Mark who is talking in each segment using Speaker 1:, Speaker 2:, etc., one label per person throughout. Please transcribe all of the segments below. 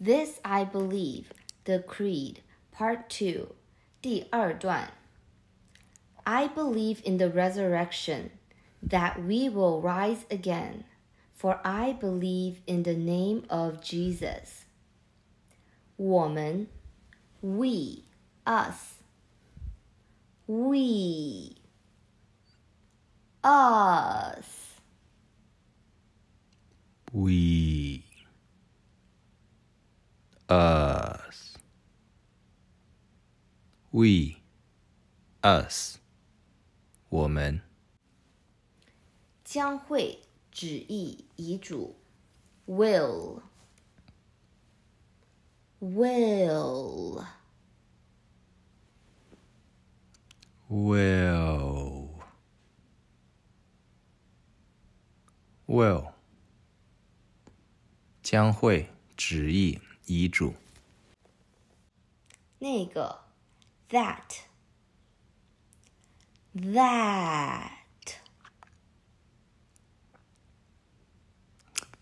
Speaker 1: This I believe, the Creed, Part 2, 第二段. I believe in the resurrection, that we will rise again, for I believe in the name of Jesus. 我们 we, us. We, us.
Speaker 2: We, We, us. 我们
Speaker 1: 将会旨意遗嘱 will will
Speaker 2: will will 将会旨意遗嘱
Speaker 1: 那个 that that.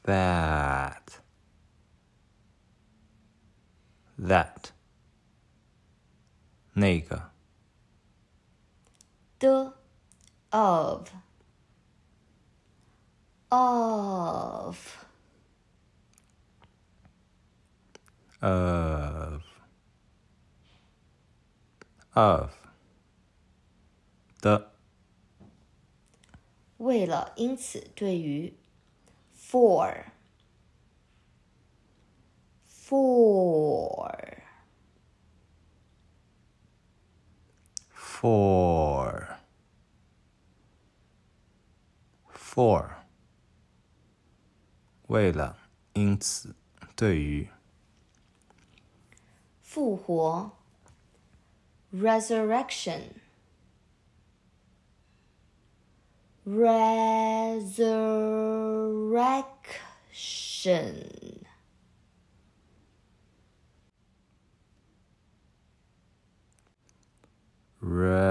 Speaker 2: That. That. 那个
Speaker 1: the of. Of.
Speaker 2: Of of 的。
Speaker 1: 为了因此对于 for for
Speaker 2: for for 为了因此对于
Speaker 1: 复活 resurrection. Resurrection.
Speaker 2: Resurrection.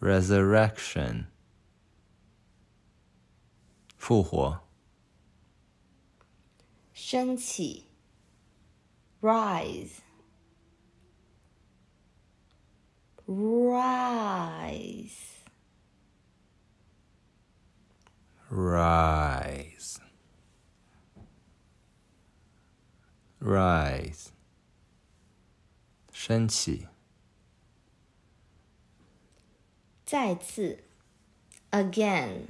Speaker 2: Resurrection. 复活
Speaker 1: 升起 rise rise
Speaker 2: rise rise 升起
Speaker 1: 再次 again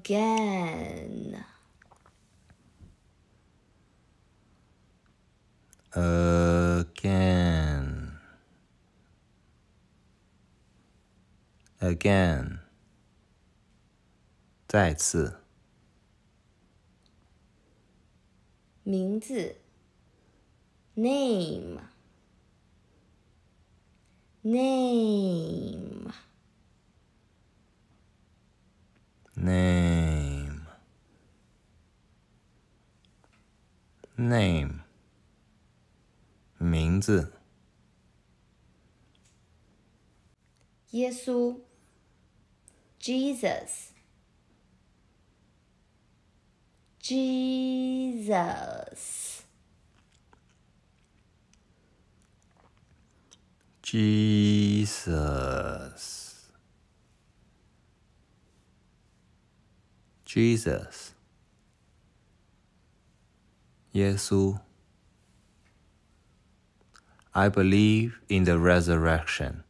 Speaker 1: again
Speaker 2: again again 再次
Speaker 1: 名字 name name
Speaker 2: name 名字
Speaker 1: 耶稣 Jesus Jesus
Speaker 2: Jesus Jesus 耶稣 I believe in the resurrection,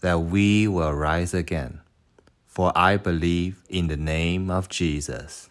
Speaker 2: that we will rise again, for I believe in the name of Jesus.